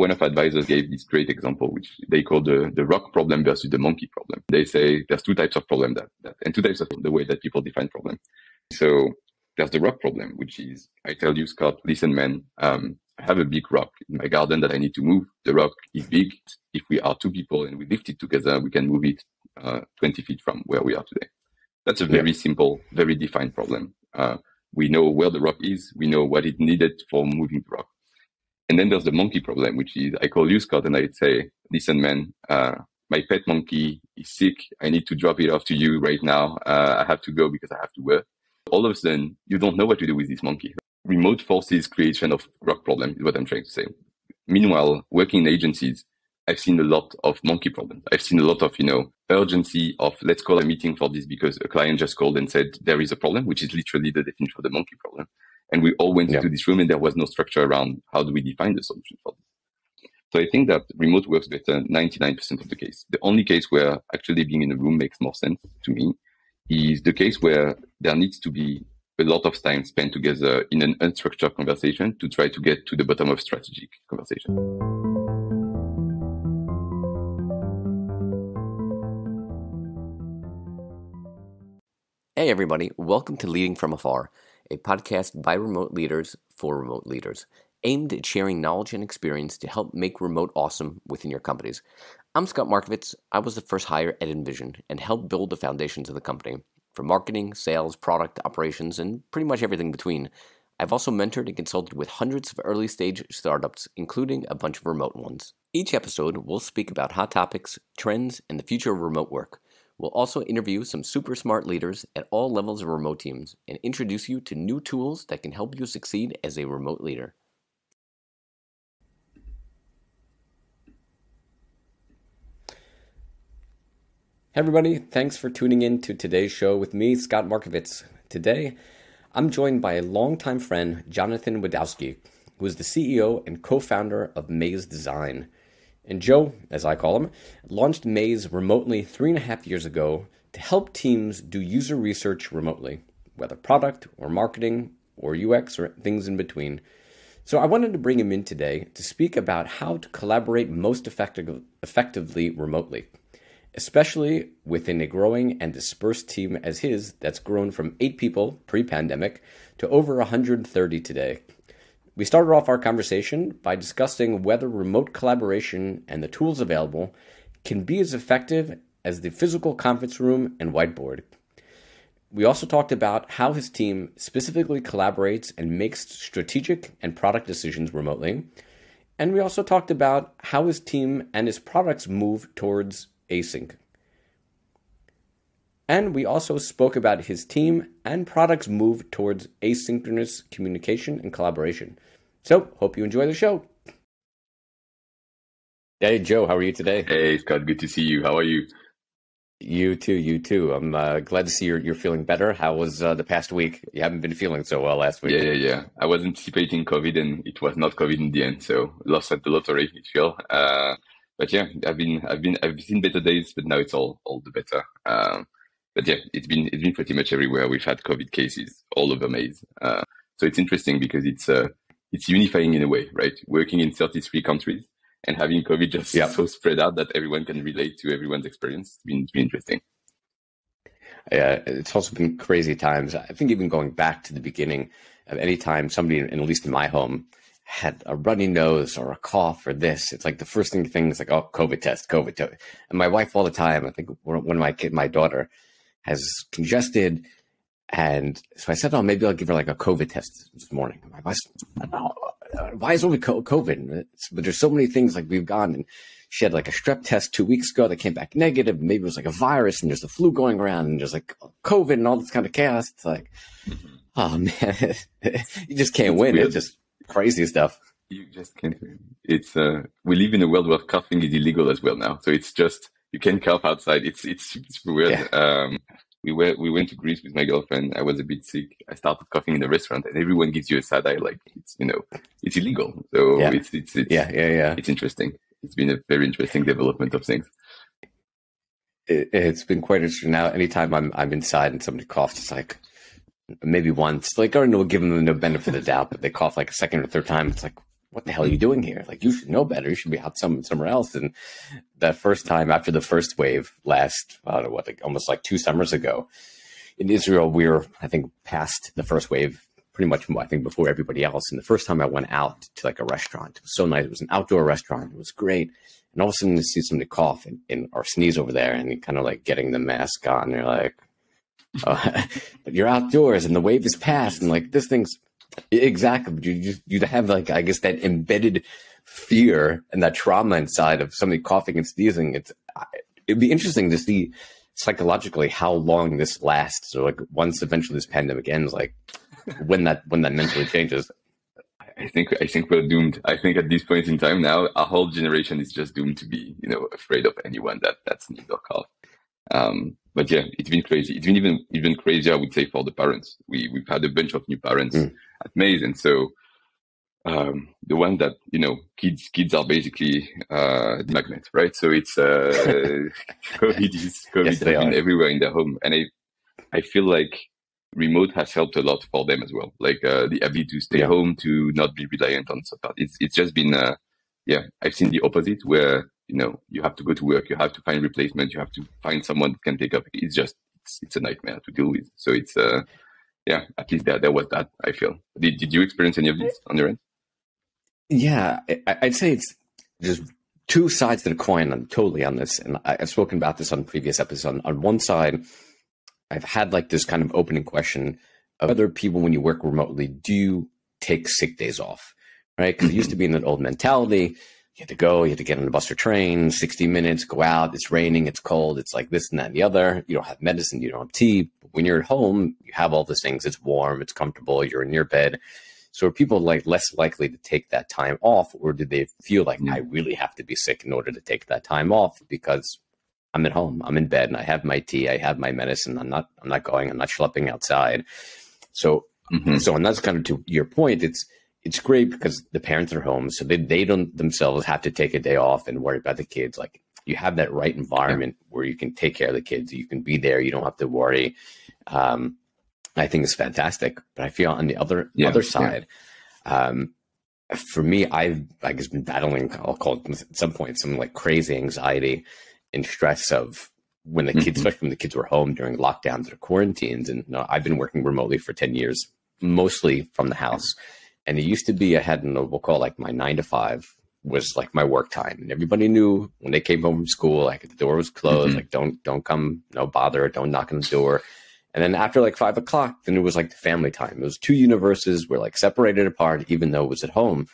one of advisors gave this great example, which they call the, the rock problem versus the monkey problem. They say there's two types of problem that, that and two types of the way that people define problem. So there's the rock problem, which is I tell you, Scott, listen, man, um, I have a big rock in my garden that I need to move. The rock is big. If we are two people and we lift it together, we can move it uh, 20 feet from where we are today. That's a very yeah. simple, very defined problem. Uh, we know where the rock is. We know what it needed for moving the rock. And then there's the monkey problem, which is I call you, Scott, and I'd say, listen, man, uh, my pet monkey is sick. I need to drop it off to you right now. Uh, I have to go because I have to work. All of a sudden, you don't know what to do with this monkey. Remote forces creation of rock problem is what I'm trying to say. Meanwhile, working in agencies, I've seen a lot of monkey problems. I've seen a lot of, you know, urgency of let's call a meeting for this because a client just called and said there is a problem, which is literally the definition of the monkey problem. And we all went yeah. into this room and there was no structure around how do we define the solution for this. So I think that remote works better 99% of the case. The only case where actually being in a room makes more sense to me is the case where there needs to be a lot of time spent together in an unstructured conversation to try to get to the bottom of strategic conversation. Hey, everybody, welcome to Leading from Afar, a podcast by remote leaders for remote leaders, aimed at sharing knowledge and experience to help make remote awesome within your companies. I'm Scott Markovitz. I was the first hire at InVision and helped build the foundations of the company from marketing, sales, product, operations, and pretty much everything between. I've also mentored and consulted with hundreds of early stage startups, including a bunch of remote ones. Each episode, we'll speak about hot topics, trends, and the future of remote work. We'll also interview some super smart leaders at all levels of remote teams and introduce you to new tools that can help you succeed as a remote leader. Hey everybody, thanks for tuning in to today's show with me, Scott Markovitz. Today, I'm joined by a longtime friend, Jonathan Widawski, who is the CEO and co founder of Maze Design. And Jo, as I call him, launched Maze remotely three and a half years ago to help teams do user research remotely, whether product or marketing or UX or things in between. So I wanted to bring him in today to speak about how to collaborate most effective, effectively remotely, especially within a growing and dispersed team as his that's grown from eight people pre pandemic to over 130 today. We started off our conversation by discussing whether remote collaboration and the tools available can be as effective as the physical conference room and whiteboard. We also talked about how his team specifically collaborates and makes strategic and product decisions remotely. And we also talked about how his team and his products move towards async. And we also spoke about his team and products move towards asynchronous communication and collaboration. So, hope you enjoy the show. Hey, Jo, how are you today? Hey, Scott, good to see you. How are you? You too, you too. I'm uh, glad to see you're, you're feeling better. How was uh, the past week? You haven't been feeling so well last week. Yeah, yeah, yeah. I was anticipating COVID and it was not COVID in the end. So lost at the lottery, it feel. Uh, but yeah, I've been, I've been, I've seen better days, but now it's all, all the better. Um, but yeah, it's been, it's been pretty much everywhere. We've had COVID cases all over Maze. Uh, so it's interesting because it's, uh, it's unifying in a way, right? Working in 33 countries and having COVID just yeah. so spread out that everyone can relate to everyone's experience. It's been, it's been interesting. Yeah, it's also been crazy times. I think even going back to the beginning of any time somebody, and at least in my home, had a runny nose or a cough or this, it's like the first thing thing is like, oh, COVID test, COVID test. And my wife all the time, I think one of my kid, my daughter, has congested and so I said, oh, maybe I'll give her like a COVID test this morning. Why, why is only COVID? But there's so many things like we've gone and she had like a strep test two weeks ago that came back negative. Maybe it was like a virus and there's the flu going around and there's like COVID and all this kind of chaos. It's like, mm-hmm. oh man, you just can't it's win. Weird. It's just crazy stuff. You just can't win. It's, uh, we live in a world where coughing is illegal as well now. So it's just, you can cough outside. It's, it's, it's weird. Yeah. Um, we went we went to Greece with my girlfriend. I was a bit sick. I started coughing in the restaurant, and everyone gives you a side eye, like it's you know it's illegal. So yeah. it's, it's it's yeah yeah yeah. It's interesting. It's been a very interesting development of things. It, has been quite interesting. Now, anytime I'm I'm inside and somebody coughs, it's like maybe once, like I don't know, give them the benefit of the doubt, but they cough like a second or third time. It's like what the hell are you doing here? Like, you should know better. You should be out some, somewhere else. And that first time after the first wave last, I don't know what, like almost like two summers ago in Israel, we were, I think, past the first wave pretty much, I think, before everybody else. And the first time I went out to like a restaurant, it was so nice. It was an outdoor restaurant. It was great. And all of a sudden, you see somebody cough and, and or sneeze over there, and kind of like getting the mask on. You're like, oh, but you're outdoors, and the wave is past, and like this thing's exactly. You just you have like I guess that embedded fear and that trauma inside of somebody coughing and sneezing. It's it'd be interesting to see psychologically how long this lasts. So like once eventually this pandemic ends, like when that when that mentally changes. I think I think we're doomed. I think at this point in time now, our whole generation is just doomed to be, you know, afraid of anyone that that's sneeze or cough. Um, but yeah, it's been crazy. It's been even even crazier, I would say, for the parents. We we've had a bunch of new parents mm. at Maze, and so um, the one that you know, kids kids are basically uh, the magnet, right? So it's uh, COVID is COVID yes, everywhere in their home, and I I feel like remote has helped a lot for them as well. Like uh, the ability to stay yeah. home, to not be reliant on support. It's it's just been uh, yeah. I've seen the opposite where you know you have to go to work, you have to find replacement, you have to find someone that can take up. It's just it's, it's a nightmare to deal with. So it's uh yeah. At least there there was that. I feel. Did did you experience any of this on your end? Yeah, I'd say it's just two sides to the coin. I'm totally on this, and I've spoken about this on previous episodes. On, on one side I've had like this kind of opening question of other people when you work remotely, do you take sick days off? Right? Because it used to be in that old mentality. You had to go, you had to get on a bus or train, 60 minutes, go out, it's raining, it's cold, it's like this and that and the other. You don't have medicine, you don't have tea. But when you're at home, you have all those things. It's warm, it's comfortable, you're in your bed. So are people like less likely to take that time off, or do they feel like I really have to be sick in order to take that time off because I'm at home. I'm in bed and I have my tea. I have my medicine. I'm not. I'm not going. I'm not schlepping outside. So, mm-hmm. so and that's kind of to your point. It's it's great because the parents are home, so they they don't themselves have to take a day off and worry about the kids. Like you have that right environment yeah. where you can take care of the kids. You can be there. You don't have to worry. Um, I think it's fantastic. But I feel on the other yeah, other side. Yeah. Um, for me, I've I guess been battling. I'll call it at some point some like crazy anxiety and stress of when the kids, mm-hmm. especially when the kids were home during lockdowns or quarantines. And you know, I've been working remotely for 10 years, mostly from the house. And it used to be I had what we'll call like my nine to five was like my work time. And everybody knew when they came home from school, like the door was closed, mm-hmm. like don't don't come, no bother, don't knock on the door. And then after like five o'clock, then it was like the family time. It was two universes were like separated apart, even though it was at home.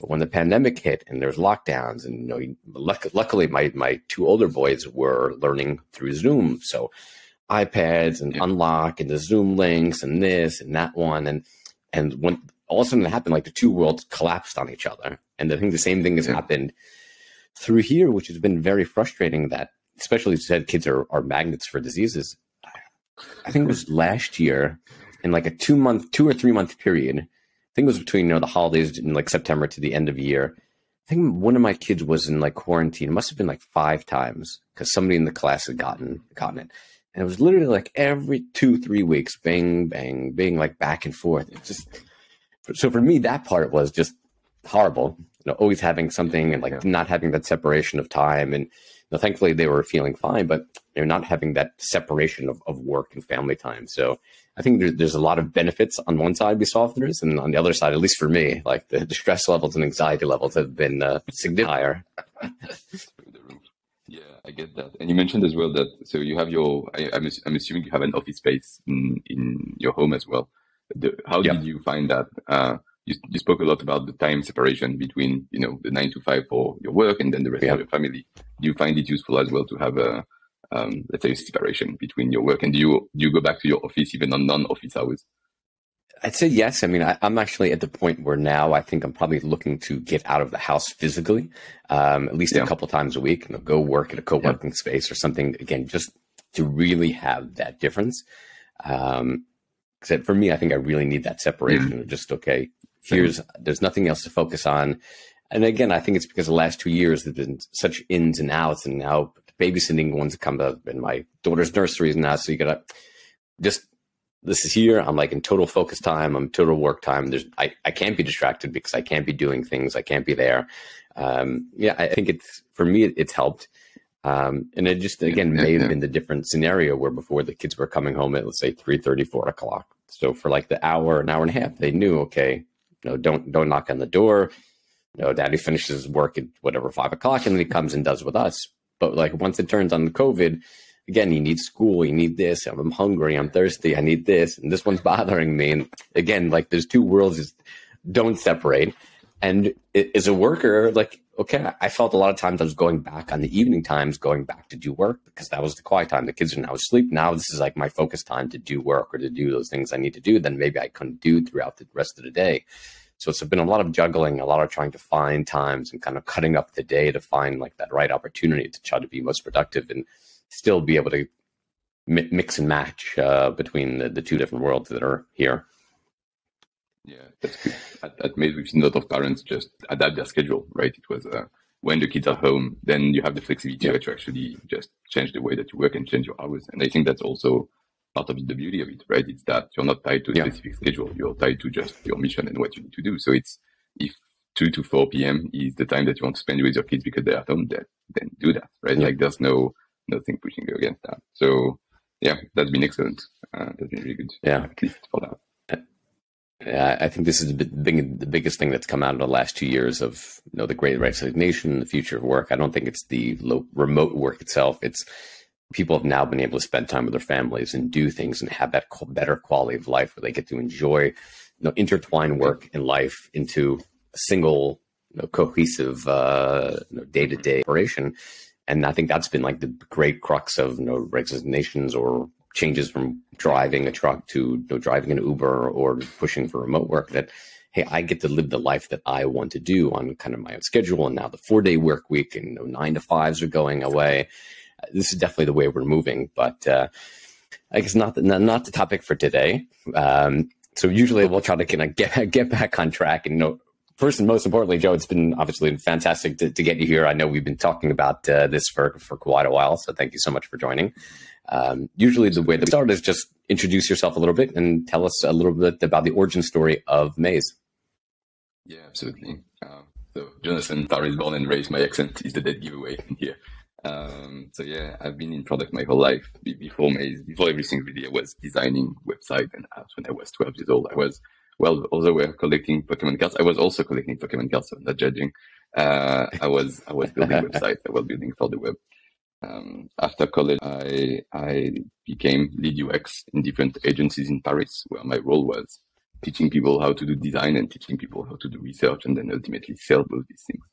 But when the pandemic hit and there's lockdowns, and you know, luck- luckily my my two older boys were learning through Zoom, so iPads and yeah. unlock and the Zoom links and this and that one, and and when all of a sudden it happened, like the two worlds collapsed on each other, and I think the same thing has yeah. happened through here, which has been very frustrating. That especially said kids are are magnets for diseases. I think it was last year in like a two month, two or three month period I think it was between you know the holidays in like September to the end of year. I think one of my kids was in like quarantine. It must have been like five times because somebody in the class had gotten gotten it, and it was literally like every two three weeks, bang bang bang, like back and forth. It just so for me that part was just horrible. You know, always having something and like yeah. not having that separation of time and know, thankfully they were feeling fine, but they're not having that separation of, of work and family time. So I think there's, there's a lot of benefits on one side we saw through and on the other side, at least for me, like the, the stress levels and anxiety levels have been uh, significantly higher. yeah, I get that. And you mentioned as well that so you have your, I, am I'm, I'm assuming you have an office space in, in your home as well. The, how yeah. did you find that? Uh, you, you spoke a lot about the time separation between you know the nine to five for your work and then the rest yeah. of your family. Do you find it useful as well to have a um, let's say separation between your work and do you do you go back to your office even on non-office hours? I'd say yes. I mean, I, am actually at the point where now I think I'm probably looking to get out of the house physically, um, at least yeah. a couple times a week, you know, go work at a co-working yeah. space or something. Again, just to really have that difference. Um, for me, I think I really need that separation. Mm-hmm. Just okay, here's there's nothing else to focus on. And again, I think it's because the last two years there've been such ins and outs, and now babysitting ones come up in my daughter's nursery nurseries now. So you gotta just this is here. I'm like in total focus time. I'm total work time. There's I, I can't be distracted because I can't be doing things. I can't be there. Um, yeah, I think it's for me. It, it's helped. Um, and it just again may have been the different scenario where before the kids were coming home at let's say three thirty, four o'clock. So for like the hour, an hour and a half, they knew okay, you know, don't don't knock on the door. You know, daddy finishes work at whatever five o'clock and then he comes and does with us. But like once it turns on the COVID, again, you need school, you need this. I'm hungry, I'm thirsty, I need this, and this one's bothering me. And again, like there's two worlds just don't separate. And as a worker, like, okay, I felt a lot of times I was going back on the evening times, going back to do work because that was the quiet time. The kids are now asleep. Now this is like my focus time to do work or to do those things I need to do. Then maybe I couldn't do throughout the rest of the day. So it's been a lot of juggling, a lot of trying to find times and kind of cutting up the day to find like that right opportunity to try to be most productive and still be able to mix and match uh, between the, the two different worlds that are here. Yeah, that's good. At, at Maze, we've seen a lot of parents just adapt their schedule, right? It was uh, when the kids are home, then you have the flexibility yeah. to actually just change the way that you work and change your hours. And I think that's also part of the beauty of it, right? It's that you're not tied to a yeah. specific schedule. You're tied to just your mission and what you need to do. So it's if 2 to 4 p.m. is the time that you want to spend with your kids because they're at home, then, then do that, right? Yeah. Like there's no nothing pushing you against that. So yeah, that's been excellent. Uh, that's been really good. Yeah, at least for that. I think this is the, big, the biggest thing that's come out in the last two years of you know the Great Resignation, the future of work. I don't think it's the remote work itself. It's people have now been able to spend time with their families and do things and have that better quality of life where they get to enjoy, you know, intertwine work and life into a single, you know, cohesive, uh, day to day operation and I think that's been like the great crux of you know resignations or changes from driving a truck to you know, driving an Uber or pushing for remote work. That hey, I get to live the life that I want to do on kind of my own schedule. And now the four day work week and you know, nine to fives are going away. This is definitely the way we're moving, but uh, I guess not the, not the topic for today. Um, so usually we'll try to kind of get get back on track and you know first and most importantly, Jo, it's been obviously fantastic to, to get you here. I know we've been talking about uh, this for, for quite a while, so thank you so much for joining. Um, usually, the way that we start is just introduce yourself a little bit and tell us a little bit about the origin story of Maze. Yeah, absolutely. Uh, so, Jonathan, Paris born and raised. My accent is the dead giveaway here. Um, so yeah, I've been in product my whole life. Before Maze, before everything really, I was designing website and apps when I was 12 years old. I was well, although we're collecting Pokemon cards, I was also collecting Pokemon cards, so not judging. Uh, I was I was building websites. I was building for the web. Um, after college, I I became lead UX in different agencies in Paris, where my role was teaching people how to do design and teaching people how to do research, and then ultimately sell both these things.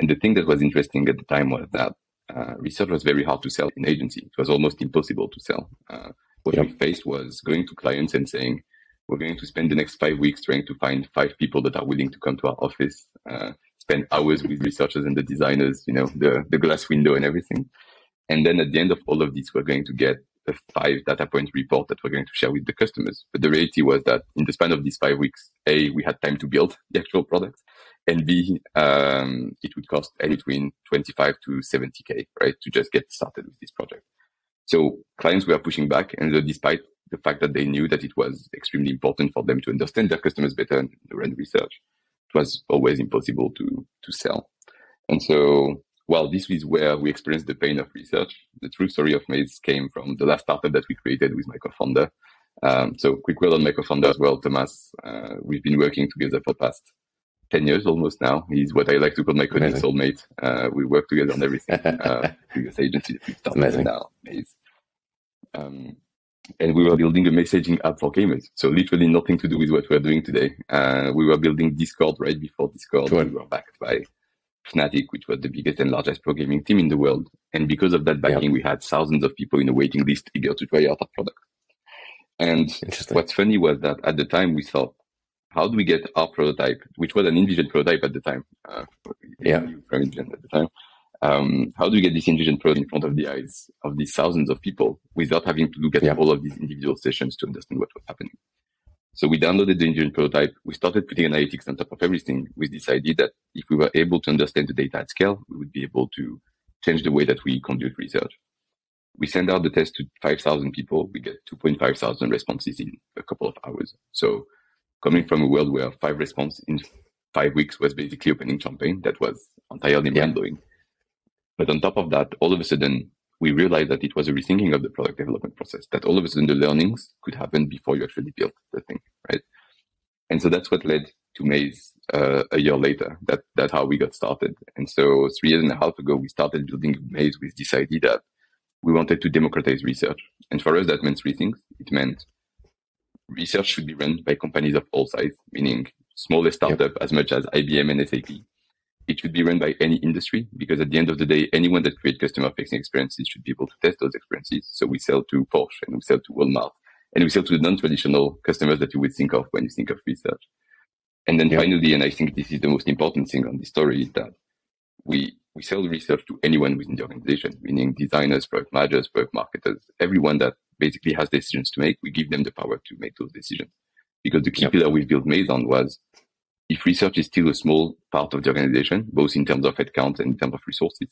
And the thing that was interesting at the time was that uh, research was very hard to sell in agency. It was almost impossible to sell. Uh, what yep. we faced was going to clients and saying, we're going to spend the next five weeks trying to find five people that are willing to come to our office, uh, spend hours with researchers and the designers, you know, the, the glass window and everything. And then at the end of all of this, we're going to get a five data point report that we're going to share with the customers. But the reality was that in the span of these five weeks, A, we had time to build the actual product. And B, um, it would cost between 25 to 70K, right? To just get started with this project. So clients were pushing back and despite the fact that they knew that it was extremely important for them to understand their customers better and run research. Was always impossible to, to sell. And so, while this is where we experienced the pain of research, the true story of Maze came from the last startup that we created with my co-founder. Um, so quick word on my co-founder as well, Thomas. Uh, we've been working together for the past 10 years almost now. He's what I like to call my coding soulmate. Uh, we work together on everything. Uh, previous agency that we started Amazing. now, Maze. Um, and we were building a messaging app for gamers. So literally nothing to do with what we're doing today. Uh, we were building Discord right before Discord. Sure. We were backed by Fnatic, which was the biggest and largest pro gaming team in the world. And because of that backing, yep. we had thousands of people in a waiting list eager to try out our product. And what's funny was that at the time we thought, how do we get our prototype, which was an InVision prototype at the time, uh, yeah, from InVision at the time, um, how do we get this InVision Pro in front of the eyes of these thousands of people without having to look at yeah. all of these individual sessions to understand what was happening? So we downloaded the InVision prototype. We started putting analytics on top of everything with this idea that if we were able to understand the data at scale, we would be able to change the way that we conduct research. we send out the test to 5,000 people. We get 2.5 thousand responses in a couple of hours. So coming from a world where five responses in five weeks was basically opening champagne, that was entirely yeah. mind blowing. But on top of that, all of a sudden, we realized that it was a rethinking of the product development process, that all of a sudden the learnings could happen before you actually built the thing, right? And so that's what led to Maze uh, a year later. That that's how we got started. And so three years and a half ago, we started building Maze with this idea that we wanted to democratize research. And for us, that meant three things. It meant research should be run by companies of all sizes, meaning smallest startup yep. as much as IBM and SAP. It should be run by any industry because at the end of the day, anyone that creates customer facing experiences should be able to test those experiences. So we sell to Porsche and we sell to Walmart and we sell to the non-traditional customers that you would think of when you think of research. And then yep. finally, and I think this is the most important thing on this story is that we, we sell research to anyone within the organization, meaning designers, product managers, product marketers, everyone that basically has decisions to make. We give them the power to make those decisions. Because the key yep. pillar we built Maze on was if research is still a small part of the organization, both in terms of headcount and in terms of resources,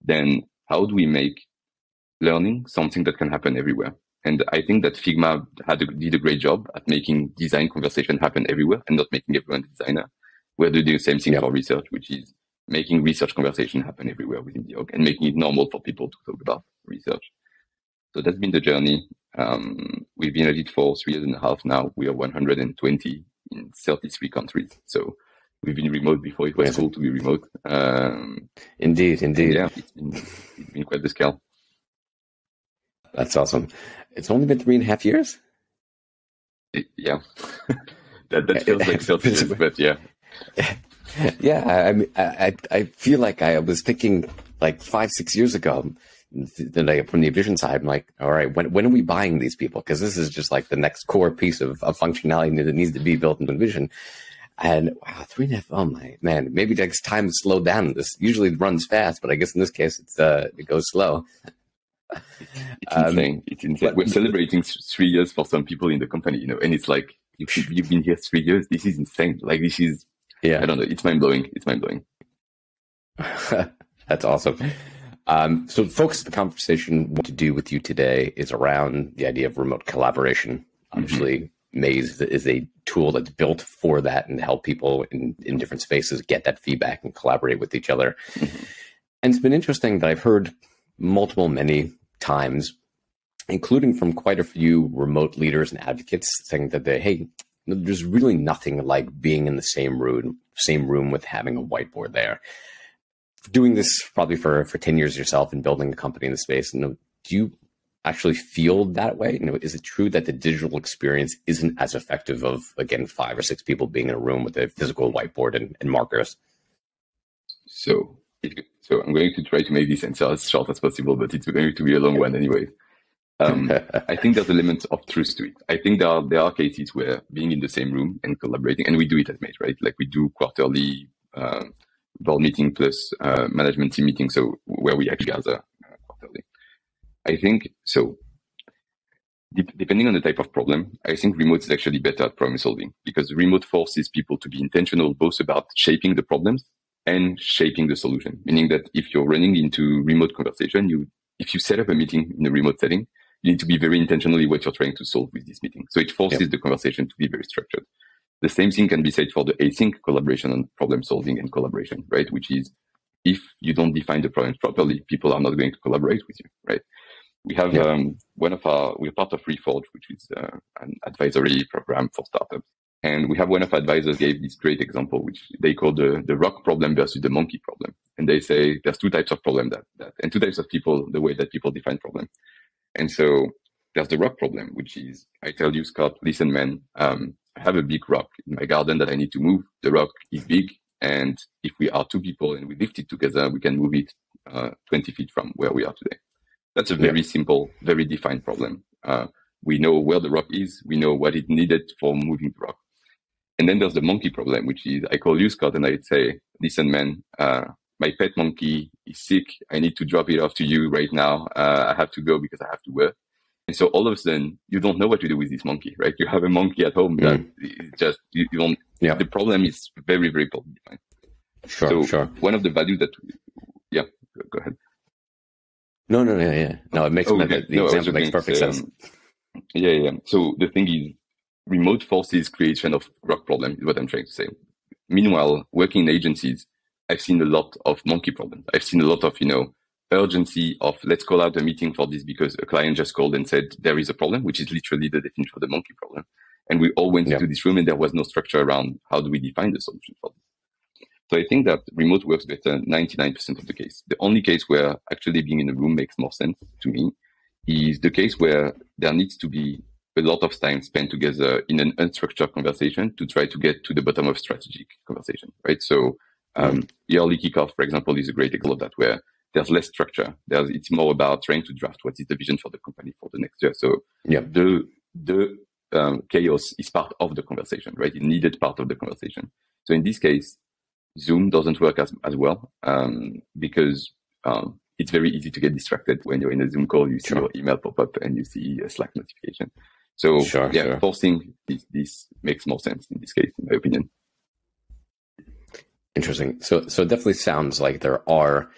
then how do we make learning something that can happen everywhere? And I think that Figma had a, did a great job at making design conversation happen everywhere and not making everyone a designer. We're doing the same thing yep. for research, which is making research conversation happen everywhere within the org and making it normal for people to talk about research. So that's been the journey. Um, we've been at it for three years and a half now. We are 120 in 33 countries. So we've been remote before it was cool to be remote. Um, indeed, indeed. Yeah, it's been, it's been quite the scale. That's awesome. It's only been three and a half years. It, yeah, that that feels like 30 years, but yeah. Yeah, I mean, I I feel like I was thinking like five six years ago from the vision side, I'm like, all right, when, when are we buying these people? Because this is just like the next core piece of, of functionality that needs to be built into Vision. And wow, three and a half. Oh my man, maybe next time slow down. This usually runs fast, but I guess in this case, it's uh, it goes slow. It's um, insane. It's insane. But, We're celebrating three years for some people in the company, you know, and it's like you, you've been here three years. This is insane. Like this is, yeah, I don't know. It's mind blowing. It's mind blowing. That's awesome. Um, so the focus of the conversation what to do with you today is around the idea of remote collaboration. Obviously, mm-hmm. Maze is a tool that's built for that and help people in, in different spaces get that feedback and collaborate with each other. Mm-hmm. And it's been interesting that I've heard multiple, many times, including from quite a few remote leaders and advocates saying that they, hey, there's really nothing like being in the same room, same room with having a whiteboard there doing this probably for for 10 years yourself and building a company in the space you know, do you actually feel that way you know is it true that the digital experience isn't as effective of again five or six people being in a room with a physical whiteboard and, and markers so so i'm going to try to make this answer as short as possible but it's going to be a long one anyway um, I think there's a elements of truth to it. I think there are there are cases where being in the same room and collaborating, and we do it at Maze, right? Like we do quarterly um, board meeting plus uh, management team meeting, so where we actually gather uh, quarterly. I think so. De- depending on the type of problem, I think remote is actually better at problem solving because remote forces people to be intentional both about shaping the problems and shaping the solution. Meaning that if you're running into remote conversation, you if you set up a meeting in a remote setting, you need to be very intentionally what you're trying to solve with this meeting. So it forces yep. the conversation to be very structured. The same thing can be said for the async collaboration and problem solving and collaboration, right? Which is if you don't define the problems properly, people are not going to collaborate with you, right? We have yeah. um, one of our, we're part of Reforge, which is uh, an advisory program for startups. And we have one of our advisors gave this great example, which they call the, the rock problem versus the monkey problem. And they say there's two types of problem that, that, and two types of people, the way that people define problem. And so there's the rock problem, which is, I tell you, Scott, listen, man, um, I have a big rock in my garden that I need to move. The rock is big, and if we are two people and we lift it together, we can move it uh, 20 feet from where we are today. That's a very yeah. simple, very defined problem. Uh, we know where the rock is. We know what it needed for moving the rock. And then there's the monkey problem, which is I call you, Scott, and I'd say, listen, man, uh, my pet monkey is sick. I need to drop it off to you right now. Uh, I have to go because I have to work. And so all of a sudden, you don't know what to do with this monkey, right? You have a monkey at home that mm. just, you, you, don't, yeah. the problem is very, very problem defined. Sure, so sure. One of the values that, yeah, go ahead. No, no, no, yeah, no. It makes oh, okay. the, no, example makes perfect um, sense. Yeah, yeah. So the thing is, remote forces creation of rock problem is what I'm trying to say. Meanwhile, working in agencies, I've seen a lot of monkey problems. I've seen a lot of, you know, urgency of let's call out a meeting for this because a client just called and said there is a problem, which is literally the definition of the monkey problem. And we all went yeah. into this room and there was no structure around how do we define the solution for this. So I think that remote works better 99% of the case. The only case where actually being in a room makes more sense to me is the case where there needs to be a lot of time spent together in an unstructured conversation to try to get to the bottom of strategic conversation, right? So um, mm. yearly kickoff, for example, is a great example of that where there's less structure. There's, it's more about trying to draft what is the vision for the company for the next year. So yeah, the, the um, chaos is part of the conversation, right? It needed part of the conversation. So in this case, Zoom doesn't work as, as well um, because um, it's very easy to get distracted when you're in a Zoom call. You see sure. your email pop up and you see a Slack notification. So sure, yeah, sure. forcing this, this makes more sense in this case, in my opinion. Interesting. So, so it definitely sounds like there are,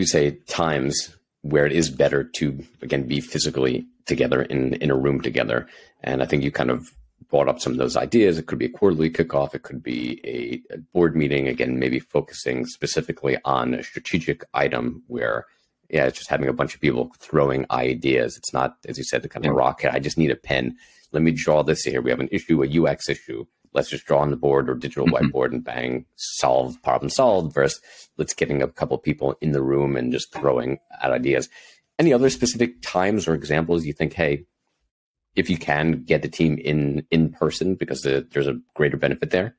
you say, times where it is better to again be physically together in in a room together. And I think you kind of brought up some of those ideas. It could be a quarterly kickoff. It could be a, a board meeting. Again, maybe focusing specifically on a strategic item where yeah, it's just having a bunch of people throwing ideas. It's not, as you said, the kind of rocket. I just need a pen. Let me draw this here. We have an issue, a UX issue let's just draw on the board or digital mm-hmm. whiteboard and bang, solve problem solved versus let's getting a couple people in the room and just throwing out ideas. Any other specific times or examples you think, hey, if you can get the team in in person because the, there's a greater benefit there?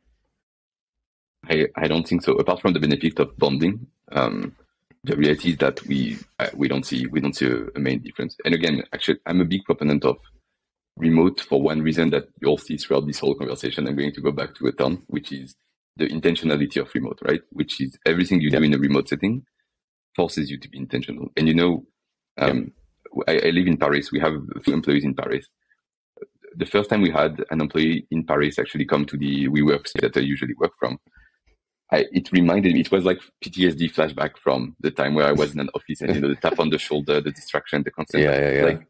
I, I don't think so. Apart from the benefit of bonding, um, the reality is that we uh, we don't see we don't see a, a, main difference. And again, actually, I'm a big proponent of remote for one reason that you'll see throughout this whole conversation. I'm going to go back to a ton, which is the intentionality of remote, right? Which is everything you do in a remote setting forces you to be intentional. And you know, um, I, I, live in Paris. We have a few employees in Paris. The first time we had an employee in Paris actually come to the WeWork that I usually work from, I, it reminded me, it was like PTSD flashback from the time where I was in an office and, you know, the tap on the shoulder, the distraction, the constant. Yeah, yeah, yeah. Like,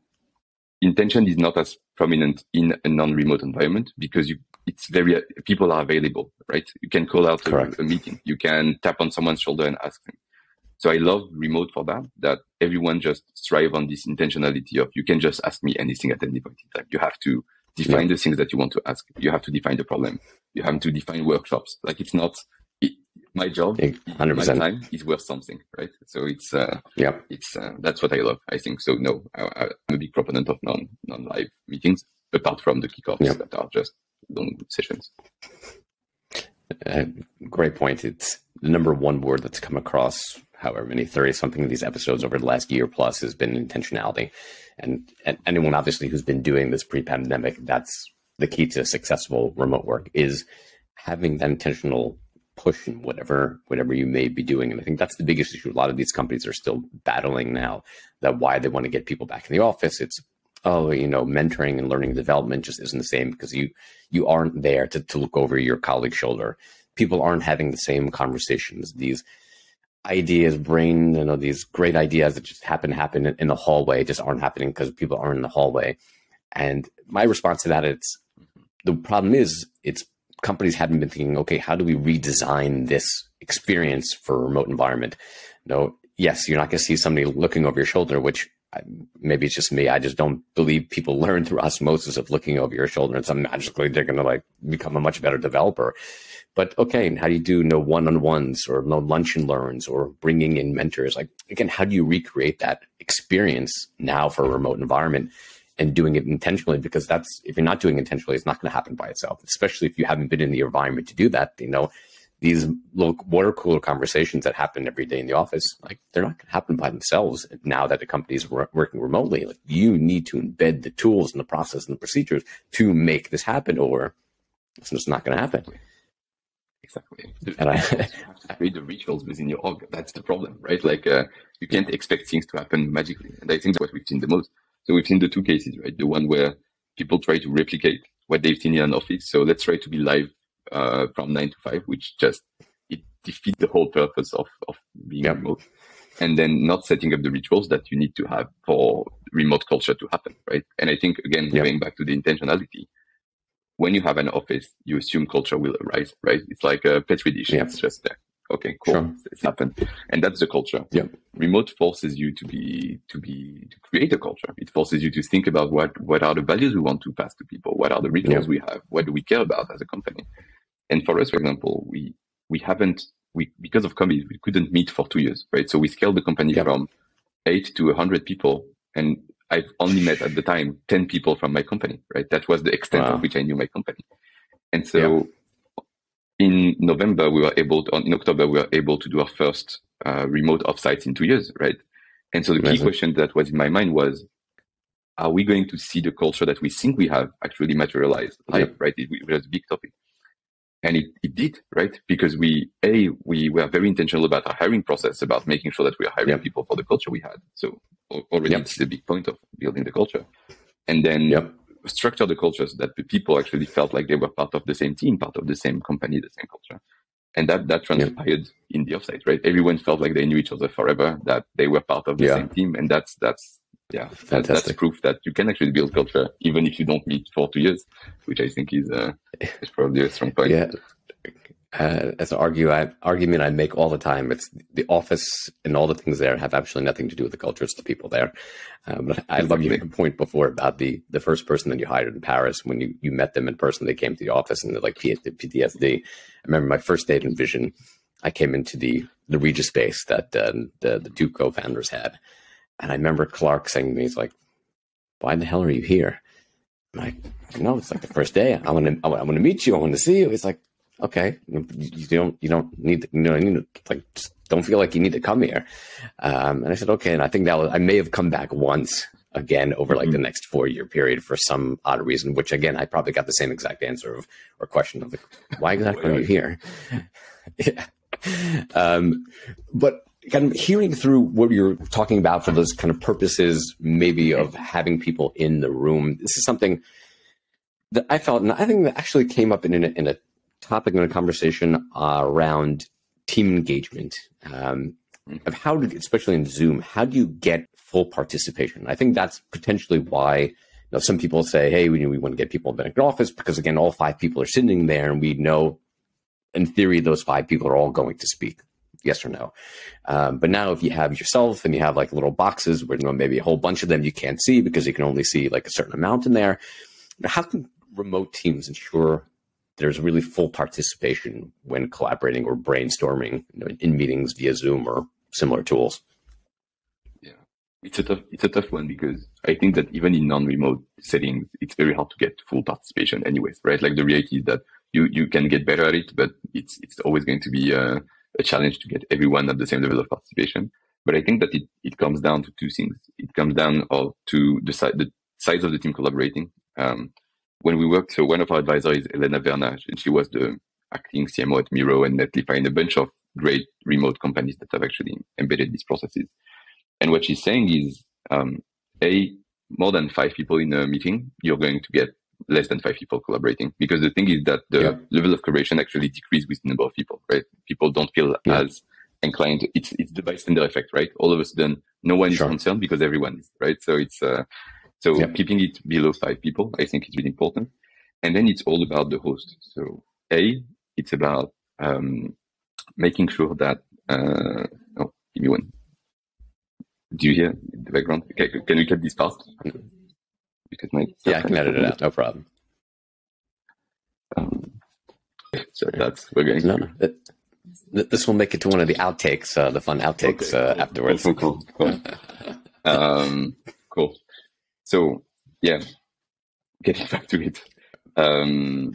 intention is not as prominent in a non-remote environment because you it's very people are available right? You can call out a, a, meeting. You can tap on someone's shoulder and ask them. So i love remote for that that everyone just strive on this intentionality of you can just ask me anything at any point in time. You have to define yeah. the things that you want to ask. You have to define the problem. You have to define workshops. Like it's not my job, 100%. my time is worth something, right? So it's uh, yeah, it's uh, that's what I love. I think so. No, I, am a big proponent of non non live meetings, apart from the kickoffs that are just long sessions. Uh, great point. It's the number one word that's come across however many 30 something of these episodes over the last year plus has been intentionality. And, and anyone obviously who's been doing this pre-pandemic, that's the key to successful remote work is having that intentional push in whatever whatever you may be doing. And I think that's the biggest issue. A lot of these companies are still battling now that why they want to get people back in the office. It's oh, you know, mentoring and learning development just isn't the same because you you aren't there to, to look over your colleague's shoulder. People aren't having the same conversations. These ideas, brain, you know, these great ideas that just happen happen in, in the hallway just aren't happening because people aren't in the hallway. And my response to that, it's mm-hmm. the problem is it's companies hadn't been thinking, okay, how do we redesign this experience for a remote environment? No, yes, you're not going to see somebody looking over your shoulder, which maybe it's just me. I just don't believe people learn through osmosis of looking over your shoulder and some magically they're going to like become a much better developer. But okay, how do you do no one-on-ones or no lunch and learns or bringing in mentors? Like again, how do you recreate that experience now for a remote environment? And doing it intentionally because that's if you're not doing it intentionally it's not going to happen by itself especially if you haven't been in the environment to do that you know? These little water cooler conversations that happen every day in the office like they're not going to happen by themselves now that the company is working remotely. Like you need to embed the tools and the process and the procedures to make this happen or it's just not going to happen. Exactly. And i read the rituals within your org that's the problem right? Like uh, you can't expect things to happen magically and i think that's what we've seen the most so we've seen the two cases, right? The one where people try to replicate what they've seen in an office. So let's try to be live uh, from nine to five, which just it defeats the whole purpose of, of being remote. and then not setting up the rituals that you need to have for remote culture to happen, right? And I think again, yeah. going back to the intentionality, when you have an office, you assume culture will arise, right? It's like a petri dish. Yeah. It's just there. Okay, cool. Sure. It's happened. And that's the culture. Yeah. Remote forces you to be, to be, to create a culture. It forces you to think about what, what are the values we want to pass to people? What are the rituals yeah. we have? What do we care about as a company? And for us, for example, we, we haven't, we, because of COVID, we couldn't meet for two years, right? So we scaled the company yeah. from eight to a hundred people. And I've only met at the time 10 people from my company, right? That was the extent wow. of which I knew my company. And so in November, we were able to, in October, we were able to do our first uh, remote offsites in two years, right? And so the Amazing. key question that was in my mind was, are we going to see the culture that we think we have actually materialize live, right? It, it, was a big topic. And it, it did, right? Because we, A, we were very intentional about our hiring process, about making sure that we are hiring yep. people for the culture we had. So already yep. it's a big point of building the culture. And then structure the cultures that the people actually felt like they were part of the same team, part of the same company, the same culture. And that, that transpired yeah. in the offsite, right? Everyone felt like they knew each other forever, that they were part of the yeah. same team. And that's, that's, yeah, that, that's proof that you can actually build culture even if you don't meet for two years, which I think is, uh, is probably a strong point. Yeah uh, as an argue, I, argument I make all the time. It's the office and all the things there have absolutely nothing to do with the culture. It's the people there. Um, but I love you make a point before about the the first person that you hired in Paris when you, you met them in person. They came to the office and they're like PTSD. I remember my first day at InVision. I came into the the Regus space that uh, the the two co-founders had, and I remember Clark saying to me, "He's like, why the hell are you here?" I'm like, no, it's like the first day. I want to I want to meet you. I want to see you. He's like okay, you don't you don't need to, you know you need to, like don't feel like you need to come here. Um, and I said okay, and I think that was, I may have come back once again over like mm-hmm. the next four year period for some odd reason. Which again, I probably got the same exact answer of or question of like, why exactly are you here? yeah. Um, but kind of hearing through what you're talking about for those kind of purposes, maybe of having people in the room. This is something that I felt, and I think that actually came up in a, in a topic in a conversation uh, around team engagement um, of how to, especially in Zoom, how do you get full participation? I think that's potentially why you know, some people say, hey, we, we want to get people in the office because, again, all five people are sitting there and we know, in theory, those five people are all going to speak. Yes or no. Um, but now, if you have yourself and you have like little boxes where you know maybe a whole bunch of them you can't see because you can only see like a certain amount in there, how can remote teams ensure there's really full participation when collaborating or brainstorming you know, in meetings via Zoom or similar tools. Yeah, it's a tough it's a tough one because I think that even in non-remote settings, it's very hard to get full participation, anyways, right? Like the reality is that you you can get better at it, but it's it's always going to be a, a challenge to get everyone at the same level of participation. But I think that it, it comes down to two things. It comes down of, to the, si- the size of the team collaborating. Um, when we worked, so one of our advisors is Elena Verna, and she was the acting CMO at Miro and Netlify and a bunch of great remote companies that have actually embedded these processes. And what she's saying is, um, a more than five people in a meeting, you're going to get less than five people collaborating because the thing is that the yeah. level of collaboration actually decreases with the number of people, right? People don't feel yeah. as inclined. It's it's the bystander effect, right? All of a sudden, no one sure. is concerned because everyone is, right? So it's uh, so yep. keeping it below five people, I think is really important. And then it's all about the host. So A, it's about um, making sure that, uh, oh, give me one. Do you hear the background? Okay, can we cut this part? Because my yeah, I can edit it out. No problem. Um, so that's we're going. No, no. this will make it to one of the outtakes, uh, the fun outtakes okay. uh, afterwards. Cool, cool, cool. um, cool. So yeah, getting back to it. Um,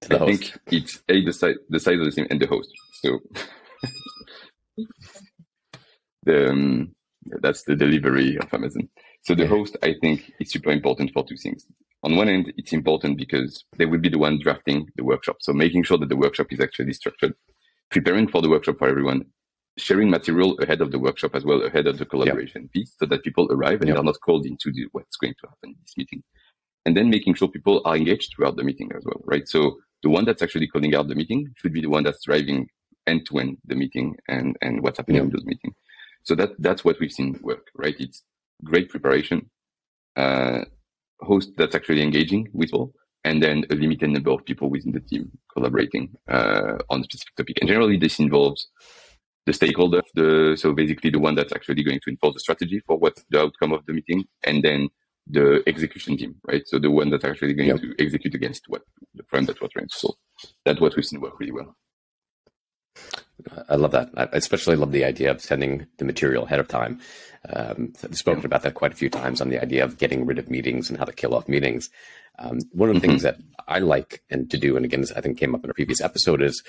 to I host. think it's a the size the size of the team and the host. So the um, that's the delivery of Amazon. So the yeah. host, I think, is super important for two things. On one end, it's important because they will be the one drafting the workshop. So making sure that the workshop is actually structured, preparing for the workshop for everyone, sharing material ahead of the workshop as well, ahead of the collaboration piece, so that people arrive and they're not called into the, what's going to happen in this meeting. And then making sure people are engaged throughout the meeting as well, right? So the one that's actually calling out the meeting should be the one that's driving end to end the meeting and, and what's happening yep. in those meetings. So that that's what we've seen work, right? It's great preparation, uh, host that's actually engaging with all, and then a limited number of people within the team collaborating uh, on a specific topic. And generally, this involves the stakeholder, the so basically the one that's actually going to enforce the strategy for what's the outcome of the meeting, and then the execution team, right? So the one that's actually going yep. to execute against what the problem that we're trying to solve. That's what we've seen work really well. I love that. I especially love the idea of sending the material ahead of time. Um, I've spoken yeah. about that quite a few times on the idea of getting rid of meetings and how to kill off meetings. Um, one of the mm-hmm. things that I like and to do, and again, I think came up in a previous episode, is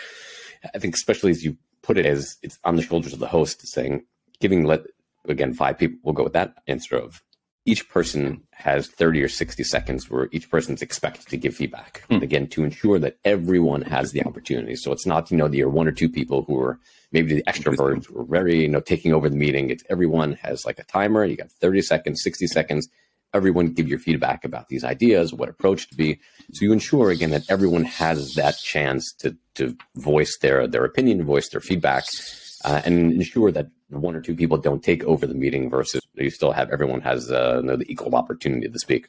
I think especially as you put it as it's on the shoulders of the host, saying giving let again five people. We'll go with that answer of each person has 30 or 60 seconds where each person's expected to give feedback. Mm. Again, to ensure that everyone has the opportunity. So it's not, you know, the one or two people who are maybe the extroverts who are very, you know, taking over the meeting. It's everyone has like a timer. You got 30 seconds, 60 seconds. Everyone give your feedback about these ideas, what approach to be. So you ensure again that everyone has that chance to to voice their their opinion, voice their feedback, uh, and ensure that one or two people don't take over the meeting versus you still have everyone has uh, the equal opportunity to speak.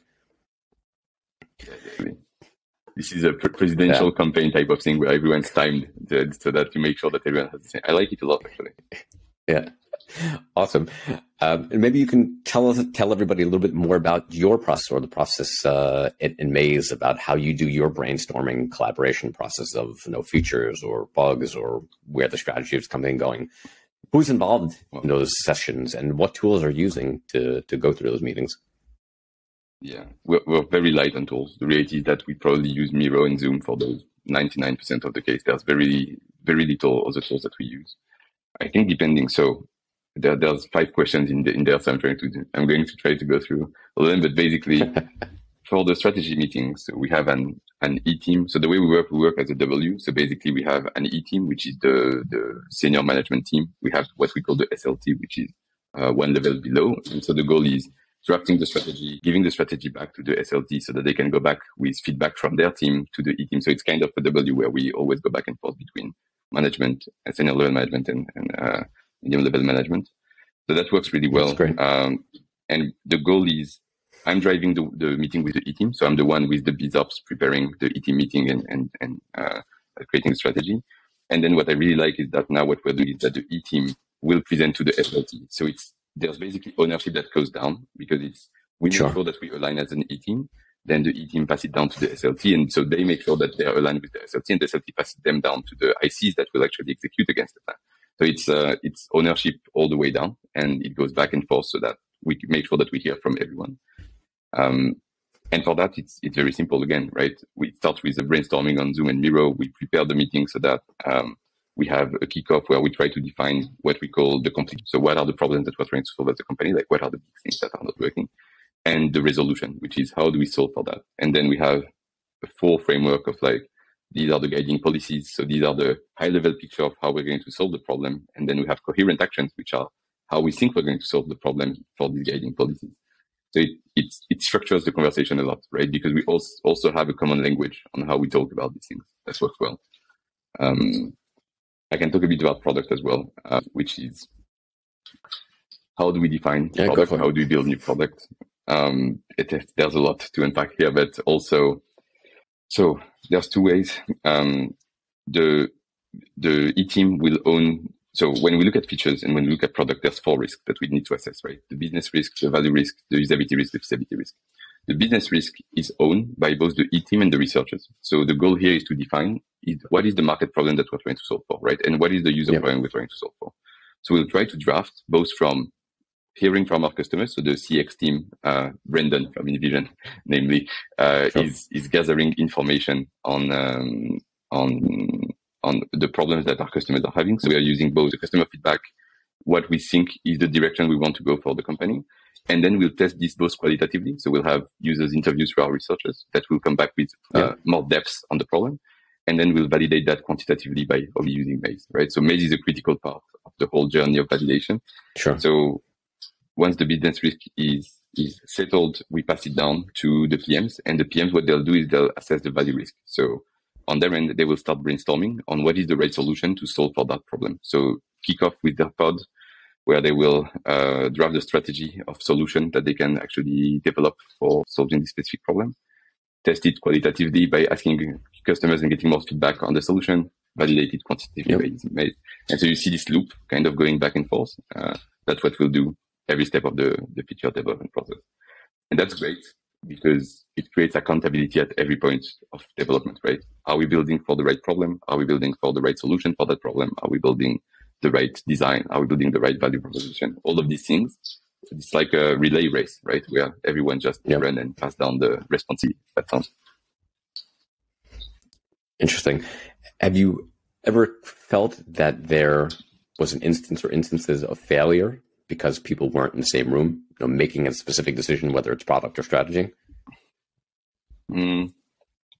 This is a presidential yeah. campaign type of thing where everyone's timed so that you make sure that everyone has the same. I like it a lot, actually. Yeah, awesome. Um, and maybe you can tell us, tell everybody a little bit more about your process or the process uh, in, in Maze about how you do your brainstorming collaboration process of you know features or bugs or where the strategy is coming and going. Who's involved in those sessions and what tools are using to to go through those meetings? Yeah. We're, we're very light on tools. The reality is that we probably use miro and zoom for those 99% of the case. There's very very little other tools that we use i think depending so there, there's five questions in, the, in there so i'm trying to i'm going to try to go through all of them but basically for the strategy meetings, we have an, an E team. So the way we work, we work as a W. So basically we have an E team, which is the, the senior management team. We have what we call the SLT, which is uh, one level below. And so the goal is drafting the strategy, giving the strategy back to the SLT so that they can go back with feedback from their team to the E team. So it's kind of a W where we always go back and forth between management, senior level management and, and uh, medium level management. So that works really well. Um, and the goal is I'm driving the, the meeting with the E team. So I'm the one with the BizOps preparing the E team meeting and, and, and uh, creating the strategy. And then what I really like is that now what we're doing is that the E team will present to the SLT. So it's, there's basically ownership that goes down because it's, we sure. make sure that we align as an E team. Then the E team pass it down to the SLT. And so they make sure that they're aligned with the SLT and the SLT passes them down to the ICs that will actually execute against the plan. So it's, uh, it's ownership all the way down and it goes back and forth so that we make sure that we hear from everyone. Um, and for that, it's it's very simple again, right? We start with a brainstorming on Zoom and Miro. We prepare the meeting so that um, we have a kickoff where we try to define what we call the complete. So what are the problems that we're trying to solve as a company? Like what are the big things that are not working? And the resolution, which is how do we solve for that? And then we have a full framework of like, these are the guiding policies. So these are the high level picture of how we're going to solve the problem. And then we have coherent actions, which are how we think we're going to solve the problem for these guiding policies. So it, it, it structures the conversation a lot, right? Because we also, also have a common language on how we talk about these things. That's works well. Um, I can talk a bit about product as well, uh, which is how do we define yeah, product? How do we build new product? Um, it, there's a lot to unpack here, but also, so there's two ways. Um, the the E team will own so when we look at features and when we look at product, there's four risks that we need to assess, right? The business risk, the value risk, the usability risk, the feasibility risk. The business risk is owned by both the E team and the researchers. So the goal here is to define is what is the market problem that we're trying to solve for, right? And what is the user yeah. problem we're trying to solve for. So we'll try to draft both from hearing from our customers. So the CX team, uh, Brendan from InVision, namely, uh, sure. is, is gathering information on, um, on on the problems that our customers are having. So we are using both the customer feedback, what we think is the direction we want to go for the company. And then we'll test this both qualitatively. So we'll have users interviews for our researchers that will come back with uh, yeah. more depth on the problem. And then we'll validate that quantitatively by only using Maze, right? So Maze is a critical part of the whole journey of validation. Sure. So once the business risk is is settled, we pass it down to the PMs and the PMs, what they'll do is they'll assess the value risk. So on their end, they will start brainstorming on what is the right solution to solve for that problem. So kick off with their pod, where they will uh, draft the strategy of solution that they can actually develop for solving this specific problem. Test it qualitatively by asking customers and getting more feedback on the solution. Validate it quantitatively. Yep. And so you see this loop kind of going back and forth. Uh, that's what we'll do every step of the, the feature development process. And that's great because it creates accountability at every point of development, right? Are we building for the right problem? Are we building for the right solution for that problem? Are we building the right design? Are we building the right value proposition? All of these things. It's like a relay race, right? Where everyone just yep. run and pass down the responsibility. That sounds interesting. Have you ever felt that there was an instance or instances of failure because people weren't in the same room, you know, making a specific decision, whether it's product or strategy? Mm,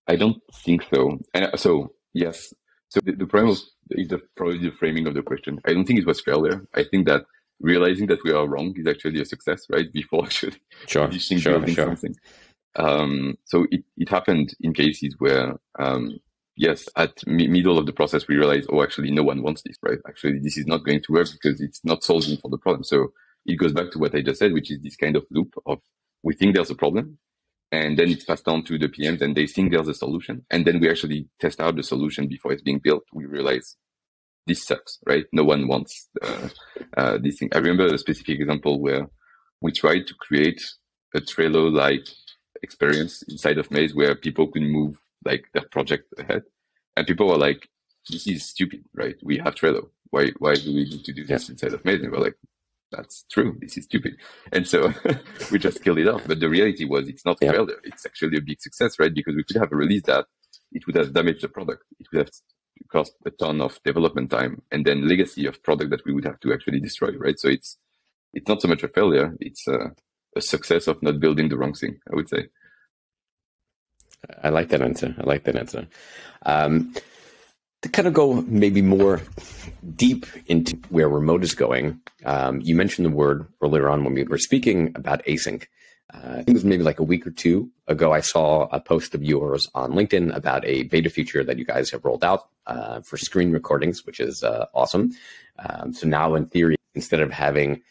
I don't think so. And uh, so, yes. So the, the problem is the, probably the framing of the question. I don't think it was failure. I think that realizing that we are wrong is actually a success, right? Before actually sure, sure, sure. something. Um, so it, it happened in cases where um, yes, at m- middle of the process, we realize, oh, actually, no one wants this, right? Actually, this is not going to work because it's not solving for the problem. So it goes back to what I just said, which is this kind of loop of we think there's a problem and then it's passed on to the PMs and they think there's a solution. And then we actually test out the solution before it's being built. We realize this sucks, right? No one wants uh, uh, this thing. I remember a specific example where we tried to create a Trello like experience inside of Maze where people could move like their project ahead. And people were like, this is stupid, right? We have Trello. Why, why do we need to do this yeah. inside of Maven? We're like, that's true. This is stupid. And so we just killed it off. But the reality was it's not yeah. failure. It's actually a big success, right? Because we could have released that. It would have damaged the product. It would have cost a ton of development time and then legacy of product that we would have to actually destroy, right? So it's, it's not so much a failure. It's a, a success of not building the wrong thing, I would say. I like that answer. I like that answer. Um, to kind of go maybe more deep into where remote is going, um, you mentioned the word earlier on when we were speaking about async. Uh, I think it was maybe like a week or two ago. I saw a post of yours on LinkedIn about a beta feature that you guys have rolled out uh, for screen recordings, which is uh, awesome. Um, so now, in theory, instead of having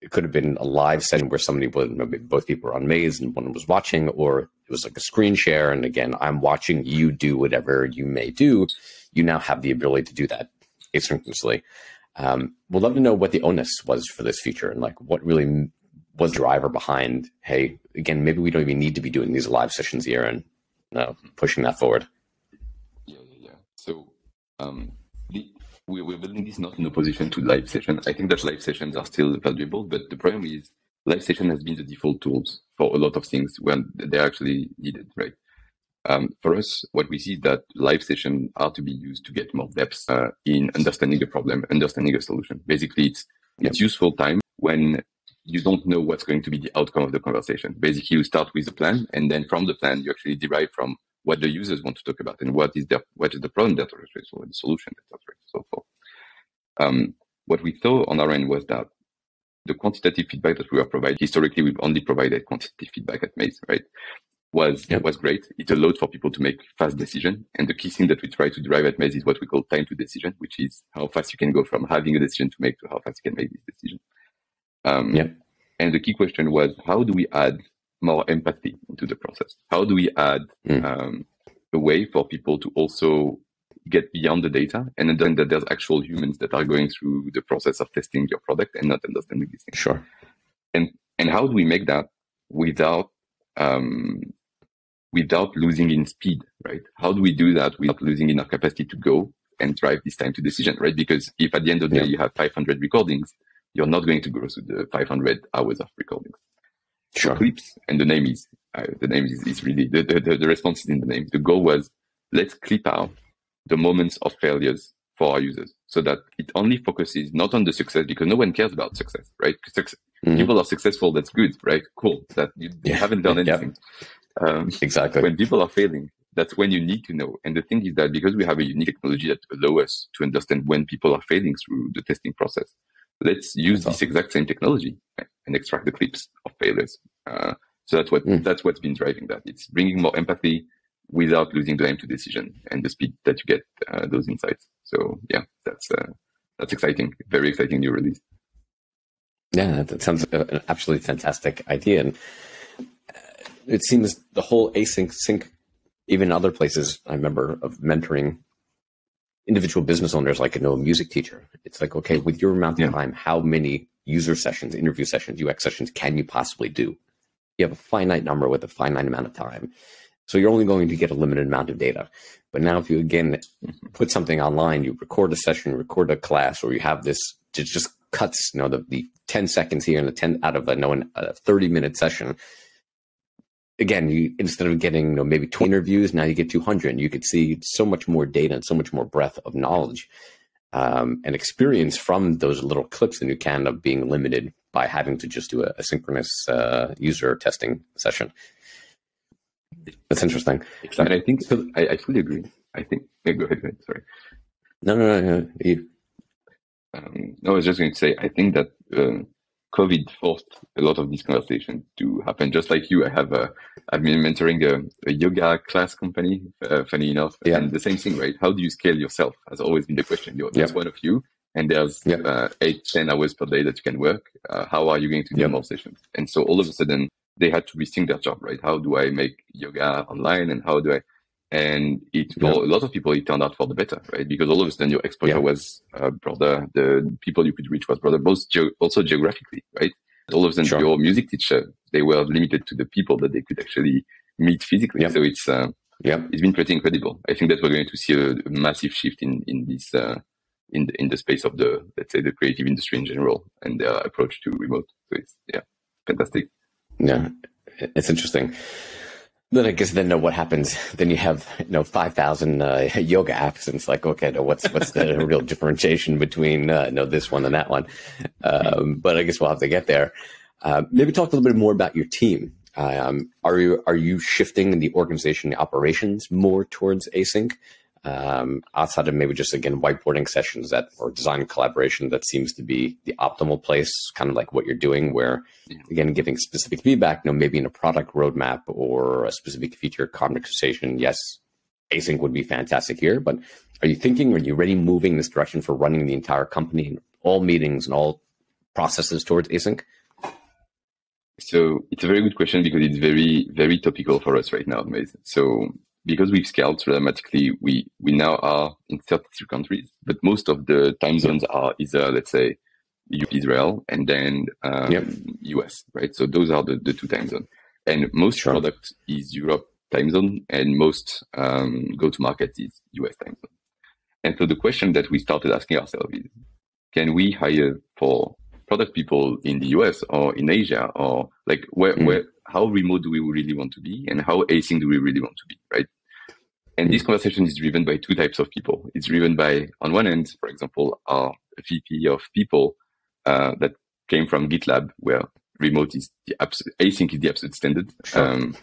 it could have been a live setting where somebody was maybe both people were on maze and one was watching, or it was like a screen share. And again, I'm watching you do whatever you may do. You now have the ability to do that asynchronously. Um, we'd love to know what the onus was for this feature and like what really was driver behind. Hey, again, maybe we don't even need to be doing these live sessions here and uh, pushing that forward. Yeah, yeah, yeah. So um, the, we, we're building this not in opposition to live sessions. I think that live sessions are still valuable, but the problem is live session has been the default tools for a lot of things when they're actually needed, right? Um, for us, what we see is that live sessions are to be used to get more depth uh, in understanding a problem, understanding a solution. Basically, it's it's useful time when you don't know what's going to be the outcome of the conversation. Basically, you start with a plan, and then from the plan, you actually derive from what the users want to talk about and what is their what is the problem that they're trying solve, the solution that they're trying to solve for. Um, what we saw on our end was that the quantitative feedback that we were providing, historically, we've only provided quantitative feedback at Maze, right? Was, yep. was great. It allowed for people to make fast decision. And the key thing that we try to drive at Maze is what we call time to decision, which is how fast you can go from having a decision to make to how fast you can make this decision. Um, yep. And the key question was, how do we add more empathy into the process? How do we add mm. um, a way for people to also get beyond the data and understand that there's actual humans that are going through the process of testing your product and not understanding these things. Sure. And and how do we make that without um, without losing in speed, right? How do we do that without losing in our capacity to go and drive this time to decision, right? Because if at the end of the yeah. day you have 500 recordings, you're not going to go through the 500 hours of recordings. Sure. Clips, and the name is uh, the name is, is really the, the the response is in the name. The goal was let's clip out the moments of failures for our users so that it only focuses not on the success because no one cares about success, right? Success, mm-hmm. People are successful. That's good, right? Cool. That you, yeah. haven't done anything. Um, exactly. When people are failing, that's when you need to know. And the thing is that because we have a unique technology that allows us to understand when people are failing through the testing process, let's use that's this awesome. exact same technology and extract the clips of failures. Uh, so that's what mm. that's what's been driving that. It's bringing more empathy, without losing the time to decision and the speed that you get uh, those insights. So yeah, that's uh, that's exciting, very exciting new release. Yeah, that sounds an absolutely fantastic idea. And uh, it seems the whole async sync, even other places I remember of mentoring individual business owners, like you know, a music teacher. It's like, okay, with your amount of yeah. time, how many user sessions, interview sessions, UX sessions can you possibly do? You have a finite number with a finite amount of time. So you're only going to get a limited amount of data. But now if you again mm-hmm. put something online, you record a session, record a class, or you have this it just cuts, you know, the, the 10 seconds here and the 10 out of a, no, a 30 minute session. Again, you instead of getting you know, maybe 20 interviews, now you get 200 and you could see so much more data and so much more breadth of knowledge um, and experience from those little clips than you can of being limited by having to just do a, a synchronous uh, user testing session. That's interesting. And I think so. I, I fully agree. I think. Yeah, go ahead. Go ahead. Sorry. No, no, no. no you. Um, no, I was just going to say. I think that uh, COVID forced a lot of these conversations to happen. Just like you, I have a. I've been mentoring a, a yoga class company. Uh, funny enough, yeah. and the same thing, right? How do you scale yourself? Has always been the question. You're just one of you, and there's uh, eight, ten hours per day that you can work. Uh, how are you going to do more sessions? And so all of a sudden, they had to rethink their job, right? How do I make yoga online and how do I, and it, for a lot of people, it turned out for the better, right? Because all of a sudden your exposure yeah. was uh, broader. The people you could reach was broader, both ge- also geographically, right? All of a sudden sure. your music teacher, they were limited to the people that they could actually meet physically. Yeah. So it's, uh, yeah, it's been pretty incredible. I think that we're going to see a, a massive shift in, in this, uh, in the, in the space of the, let's say the creative industry in general and their approach to remote. So it's, yeah, fantastic. Yeah, it's interesting. Then I guess then know what happens? Then you have you know five thousand uh, yoga apps, and it's like okay, no, what's what's the real differentiation between uh, no this one and that one? Um, but I guess we'll have to get there. Uh, maybe talk a little bit more about your team. Um, are you are you shifting the organization, the operations more towards async? Um, outside of maybe just again whiteboarding sessions that or design collaboration that seems to be the optimal place kind of like what you're doing where again giving specific feedback you know maybe in a product roadmap or a specific feature conversation yes async would be fantastic here but are you thinking are you already moving this direction for running the entire company and all meetings and all processes towards async? So it's a very good question because it's very very topical for us right now so because we've scaled dramatically, we, we now are in 33 countries, but most of the time zones are either, let's say, Israel and then um, yep. US, right? So those are the, the two time zones. And most sure. product is Europe time zone and most um, go to market is US time zone. And so the question that we started asking ourselves is, can we hire for product people in the US or in Asia or like where, mm. where, how remote do we really want to be and how async do we really want to be, right? And this conversation is driven by two types of people. It's driven by, on one end, for example, our VP of people uh, that came from GitLab, where remote is the absolute, async is the absolute standard. Sure. Um,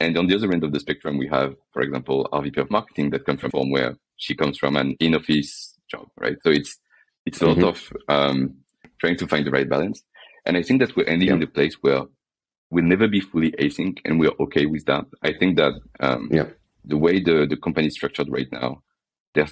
and on the other end of the spectrum, we have, for example, our VP of marketing that comes from where she comes from an in-office job, right? So it's it's a mm-hmm. lot of um, trying to find the right balance. And I think that we're ending yeah. in a place where we'll never be fully async, and we're okay with that. I think that um, yeah the way the, the company is structured right now,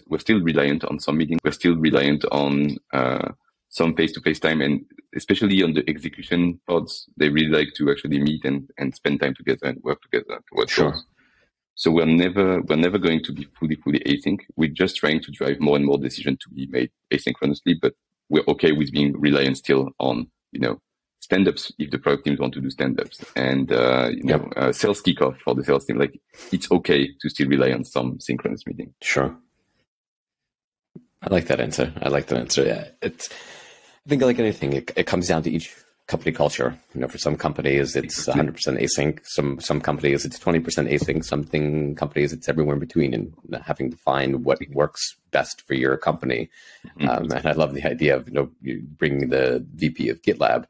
we're still reliant on some meetings. We're still reliant on uh, some face-to-face time, and especially on the execution pods, they really like to actually meet and, and spend time together and work together towards sure. goals. So we're never we're never going to be fully fully async. We're just trying to drive more and more decisions to be made asynchronously, but we're okay with being reliant still on you know stand-ups if the product teams want to do stand-ups. And uh, you know uh, sales kickoff for the sales team like it's okay to still rely on some synchronous meeting. Sure. I like that answer. I like that answer. Yeah it's i think like anything it, it comes down to each company culture. You know for some companies it's 100% async. Some some companies it's 20% async. Something companies it's everywhere in between and having to find what works best for your company. Mm-hmm. um, and i love the idea of you know bringing the vp of gitlab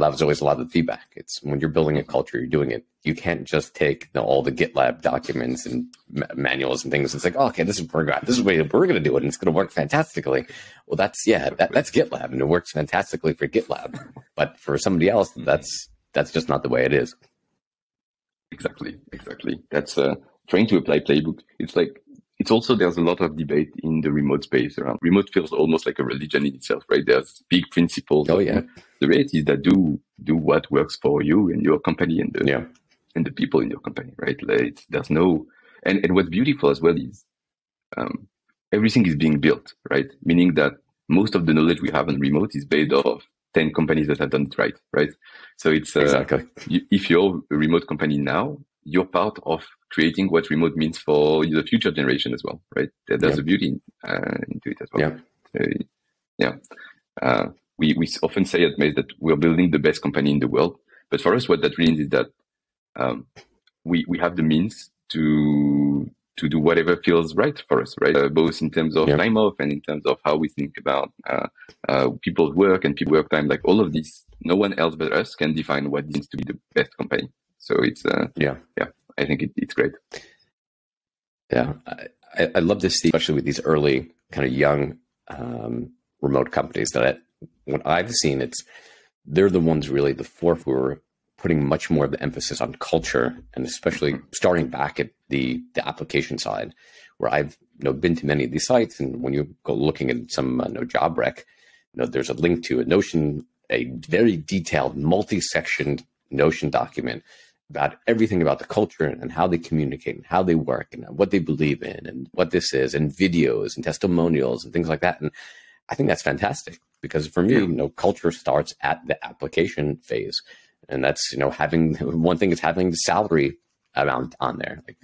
that was always a lot of the feedback. It's when you're building a culture, you're doing it. You can't just take you know, all the GitLab documents and manuals and things. It's like, oh, okay, this is we're this is way we're going to do it, and it's going to work fantastically. Well, that's yeah, that, that's GitLab, and it works fantastically for GitLab. But for somebody else, that's that's just not the way it is. Exactly, exactly. That's uh, trying to apply playbook. It's like it's also there's a lot of debate in the remote space around remote feels almost like a religion in itself, right? There's big principles. Oh yeah. The reality is that do do what works for you and your company and the Yeah. and the people in your company, right? Like there's no and, and what's beautiful as well is um, everything is being built, right? Meaning that most of the knowledge we have on remote is based off 10 companies that have done it right, right? So it's, uh, Exactly. you, if you're a remote company now, you're part of creating what remote means for the future generation as well, right? There- There's Yeah. a beauty uh, into it as well. Yeah. So, yeah. Uh, we, we often say at Maze that we're building the best company in the world. But for us, what that means is that um, we, we have the means to to do whatever feels right for us, right? Uh, both in terms of Yeah. time off and in terms of how we think about uh, uh, people's work and people work time. Like all of this, no one else but us can define what needs to be the best company. So it's, uh, Yeah. I think it, it's great. Yeah, I, I- love to see, especially with these early kind of young um, remote companies that I, what I've seen, it's they're the ones really the fourth who are putting much more of the emphasis on culture, and especially starting back at the the application side, where I've you know been to many of these sites, and when you go looking at some uh, you know, job rec, you know there's a link to a Notion, a very detailed multi-sectioned Notion document about everything about the culture and how they communicate and how they work and what they believe in and what this is and videos and testimonials and things like that. And I think that's fantastic because for me, you know, culture starts at the application phase. And that's, you know, having one thing is having the salary amount on there. Like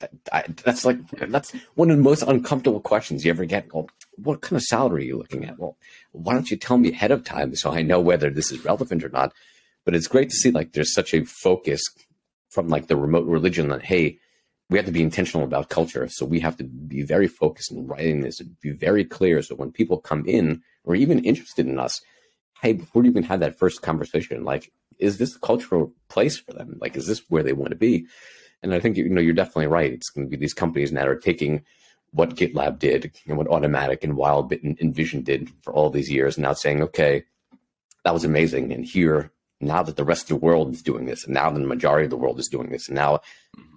that, I, that's like, that's one of the most uncomfortable questions you ever get. Well, what kind of salary are you looking at? Well, why don't you tell me ahead of time so I know whether this is relevant or not? But it's great to see like there's such a focus from like the remote religion that hey we have to be intentional about culture. So we have to be very focused in writing this and be very clear so when people come in or even interested in us hey before you even have that first conversation like is this a cultural place for them? Like is this where they want to be? And i think you know you're definitely right. It's going to be these companies that are taking what gitlab did and what Automattic and wildbit and InVision did for all these years and now saying okay that was amazing. And here now that the rest of the world is doing this, and now that the majority of the world is doing this, and now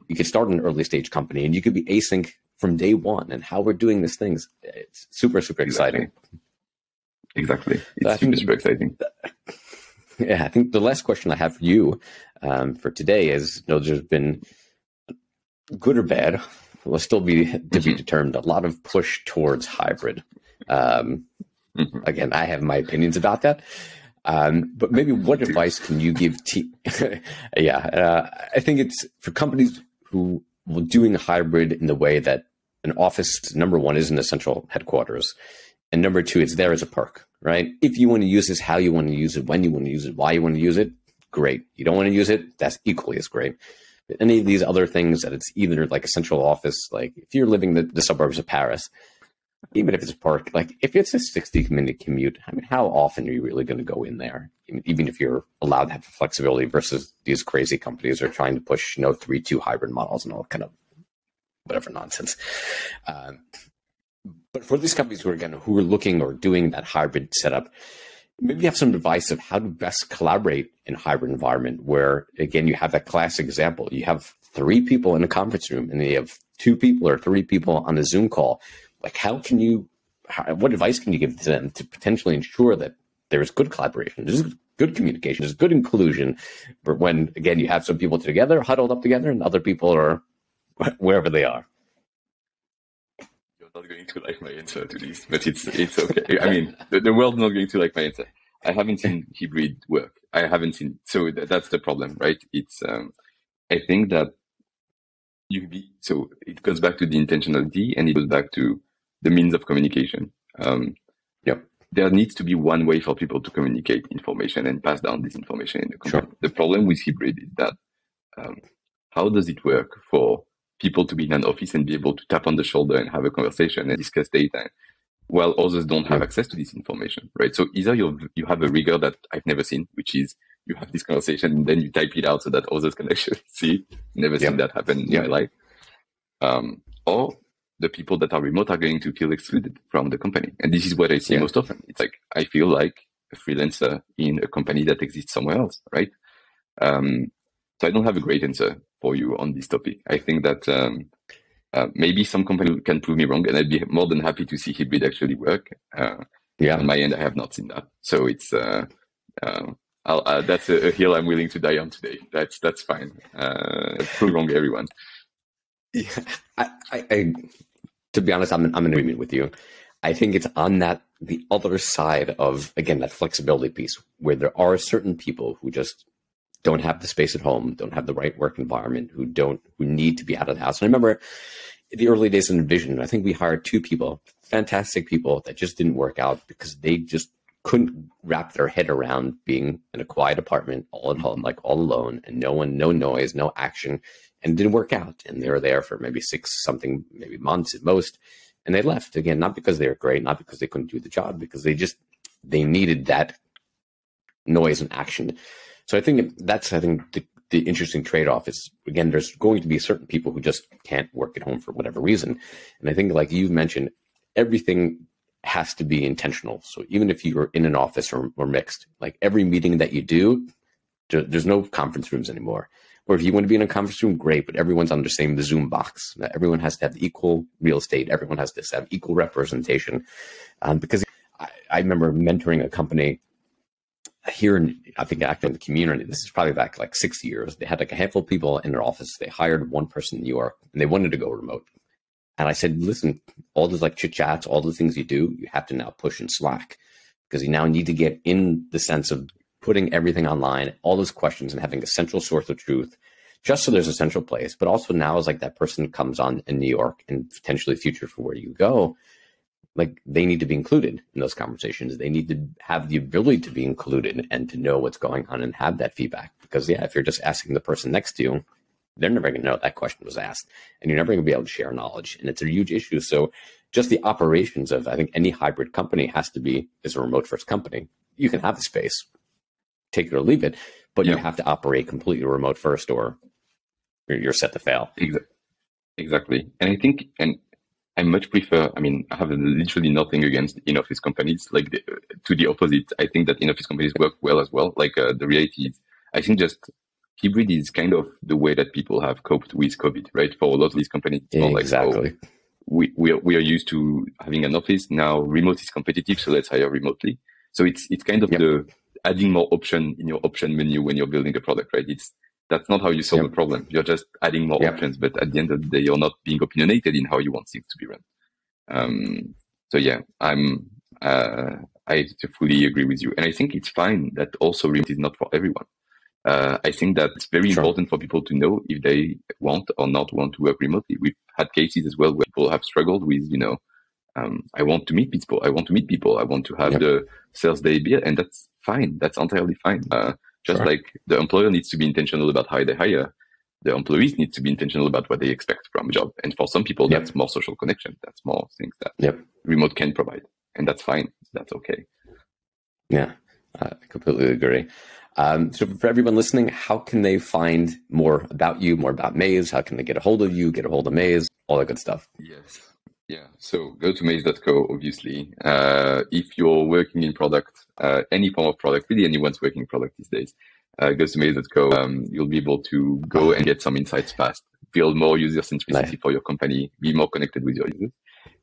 you could start an early stage company and you could be async from day one. And how we're doing these things, it's super, super exciting. Exactly. I It's super, super exciting. Yeah, I think the last question I have for you um, for today is: you know, there's been good or bad, will still be to be Mhm. determined. A lot of push towards hybrid. Um, Mhm. again, I have my opinions about that. Um, but maybe what advice can you give? Te- yeah, uh, I think it's for companies who will doing hybrid in the way that an office number one isn't a central headquarters, and number two, it's there as a perk, right? If you want to use this, how you want to use it, when you want to use it, why you want to use it, great. You don't want to use it, that's equally as great. But any of these other things that it's either like a central office, like if you're living the, the suburbs of Paris, even if it's a park, like if it's a 60 minute commute, I mean, how often are you really going to go in there? Even if you're allowed to have flexibility versus these crazy companies are trying to push, you know, three, two hybrid models and all kind of whatever nonsense. Um, but for these companies who are again who are looking or doing that hybrid setup, maybe have some advice of how to best collaborate in hybrid environment where again you have that classic example. You have three people in a conference room and you have two people or three people on a Zoom call. Like how can you how, what advice can you give to them to potentially ensure that there is good collaboration, there's good communication, there's good inclusion, but when again you have some people together, huddled up together, and other people are wherever they are. You're not going to like my answer to this, but it's it's okay. I mean, the, the world's not going to like my answer. I haven't seen hybrid work. I haven't seen. So th- that's the problem, right? It's. Um, I think that you be so it goes back to the intentionality, and it goes back to the means of communication. Um, Yep. There needs to be one way for people to communicate information and pass down this information in the company. Sure. The problem with hybrid is that um, how does it work for people to be in an office and be able to tap on the shoulder and have a conversation and discuss data while others don't have Yeah. access to this information, right? So either you you have a rigor that I've never seen, which is you have this conversation and then you type it out so that others can actually see. Never Yeah. seen that happen in Yeah. my life. Um, or the people that are remote are going to feel excluded from the company, and this is what I see Yeah. most often. It's like I feel like a freelancer in a company that exists somewhere else, right? Um, so I don't have a great answer for you on this topic. I think that um, Uh, maybe some company can prove me wrong, and I'd be more than happy to see hybrid actually work. Uh, yeah. On my end, I have not seen that, so it's uh, uh, uh, that's a, a, hill I'm willing to die on today. That's that's fine. Uh, prove wrong everyone. Yeah, I, I, I, to be honest, I'm I'm in agreement with you. I think it's on that the other side of again that flexibility piece where there are certain people who just don't have the space at home, don't have the right work environment, who don't who need to be out of the house. And I remember the early days of InVision, I think we hired two people, fantastic people that just didn't work out because they just couldn't wrap their head around being in a quiet apartment all at home, like all alone, and no one, no noise, no action, and didn't work out. And they were there for maybe six something, maybe months at most. And they left again, not because they were great, not because they couldn't do the job, because they just they needed that noise and action. So I think that's I think the, the interesting trade off is again, there's going to be certain people who just can't work at home for whatever reason. And I think like you mentioned, everything has to be intentional. So even if you're in an office or, or mixed, like every meeting that you do, there's no conference rooms anymore. Or if you want to be in a conference room, great, but everyone's on the same Zoom box. Everyone has to have equal real estate. Everyone has to have equal representation. Um, because I, I, remember mentoring a company here in, I think, actually in the community. This is probably back like six years. They had like a handful of people in their office. They hired one person in New York and they wanted to go remote. And I said, listen, all those like chit chats, all the things you do, you have to now push in Slack because you now need to get in the sense of putting everything online, all those questions and having a central source of truth, just so there's a central place. But also now is like that person comes on in New York and potentially future for where you go, like they need to be included in those conversations. They need to have the ability to be included and to know what's going on and have that feedback. Because yeah, if you're just asking the person next to you, they're never going to know that question was asked, and you're never going to be able to share knowledge. And it's a huge issue. So, just the operations of I think any hybrid company has to be is a remote first company. You can have the space, take it or leave it, but you have to operate completely remote first, or you're set to fail. Exactly, and I think and. I much prefer. I mean, I have literally nothing against in-office companies. Like the, to the opposite, I think that in-office companies work well as well. Like uh, the reality is, I think just hybrid is kind of the way that people have coped with COVID, right? For a lot of these companies, exactly. Like, oh, we, we, are, we are used to having an office. Now remote is competitive, so let's hire remotely. So it's, it's kind of yep. the adding more option in your option menu when you're building a product, right? It's, that's not how you solve yep. a problem. You're just adding more yep. options, but at the end of the day, you're not being opinionated in how you want things to be run. Um, so yeah, I'm, uh, I fully agree with you. And I think it's fine that also remote is not for everyone uh, I think that it's very sure. important for people to know if they want or not want to work remotely. We've had cases as well where people have struggled with, you know, um, I want to meet people. I want to meet people. I want to have yep. the sales day beer, and that's fine. That's entirely fine. Uh, just sure. like the employer needs to be intentional about how they hire, the employees need to be intentional about what they expect from a job. And for some people, yep. that's more social connection. That's more things that yep. remote can provide, and that's fine. That's okay. Yeah, I completely agree. Um, so for everyone listening, how can they find more about you, more about Maze? How can they get a hold of you, get a hold of Maze, all that good stuff? Yes. Yeah. So go to maze.co, obviously. Uh, if you're working in product, uh, any form of product, really anyone's working in product these days, uh, go to maze.co. Um, you'll be able to go and get some insights fast, build more user centricity for your company, be more connected with your users.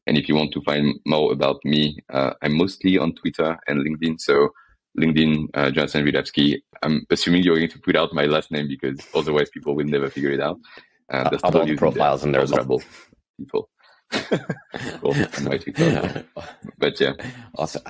And if you want to find more about me, uh, I'm mostly on Twitter and LinkedIn. So LinkedIn, uh, Jonathan. I'm assuming you're going to put out my last name because otherwise people will never figure it out. Uh, I'll put profiles and there's well. People. Cool. but yeah. Also,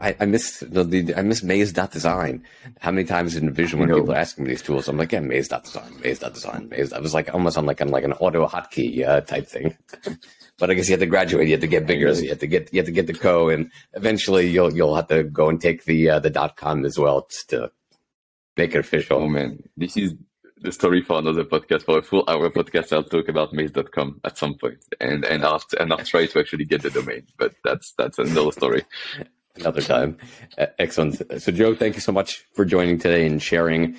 I, I miss the, the I miss maze.design. How many times InVision when people are asking me these tools, I'm like, yeah, maze.design, maze.design, maze. I was like almost on like on like an auto hotkey uh, type thing. but I guess you have to graduate. You have to get bigger. So you have to get you have to get the co, and eventually you'll you'll have to go and take the uh, the dot com as well to make it official. Oh man, this is the story for another podcast. For a full hour podcast, I'll talk about maze.com at some point, and and I'll and I'll try to actually get the domain. But that's that's another story. another time. Excellent. So, Jo, thank you so much for joining today and sharing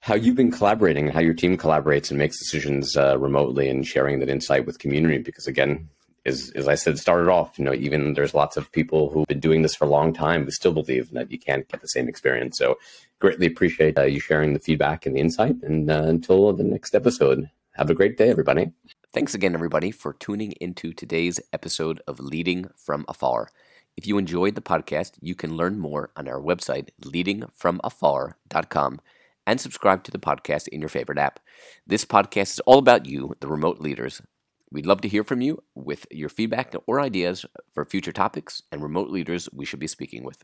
how you've been collaborating, how your team collaborates and makes decisions uh, remotely, and sharing that insight with community. Because again, as, as I said, started off, you know, even there's lots of people who've been doing this for a long time who still believe that you can't get the same experience. So, greatly appreciate uh, you sharing the feedback and the insight. And uh, until the next episode, have a great day, everybody. Thanks again, everybody, for tuning into today's episode of Leading from Afar. If you enjoyed the podcast, you can learn more on our website, leadingfromafar.com, and subscribe to the podcast in your favorite app. This podcast is all about you, the remote leaders. We'd love to hear from you with your feedback or ideas for future topics and remote leaders we should be speaking with.